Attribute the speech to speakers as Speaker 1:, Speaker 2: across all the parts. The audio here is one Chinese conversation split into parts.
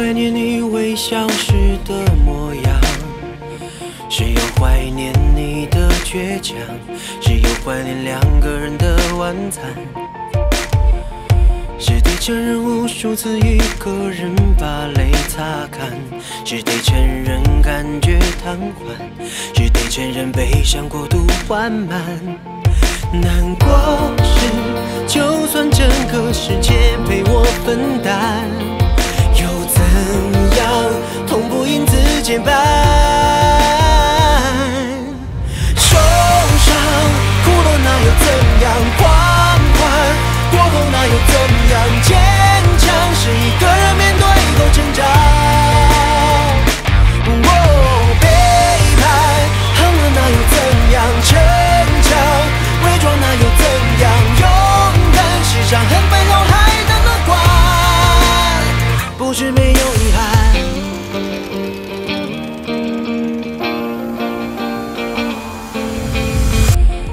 Speaker 1: 怀念你微笑时的模样，谁又怀念你的倔强？谁又怀念两个人的晚餐？是对承认无数次一个人把泪擦干？是对承认感觉瘫痪？是对承认悲伤过度缓慢？难过时，就算整个世界陪我分担。憾。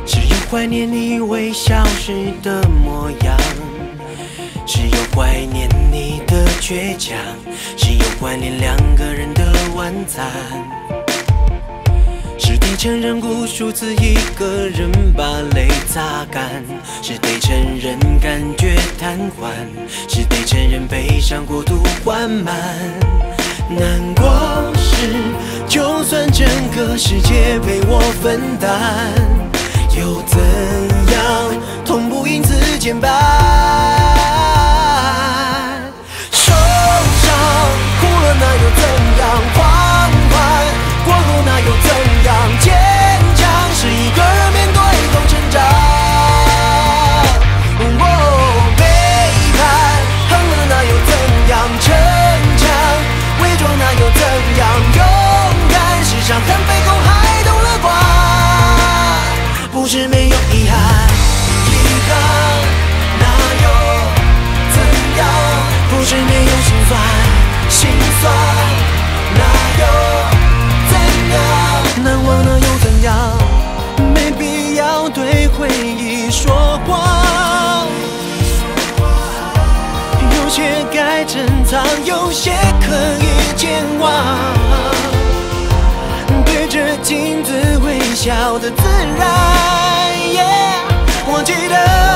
Speaker 1: 只有怀念你微笑时的模样，只有怀念你的倔强，只有怀念两个人的晚餐。得承认无数次一个人把泪擦干，是得承认感觉瘫痪，是得承认悲伤过度缓慢。难过时，就算整个世界陪我分担，又怎样？痛不因此减半。不是没有遗憾。遗憾那又怎样？不是没有心酸，心酸那又怎样？难忘那又怎样？没必要对回忆说谎。有些该珍藏，有些可以健忘。对着镜子微笑的自然，yeah, 我记得。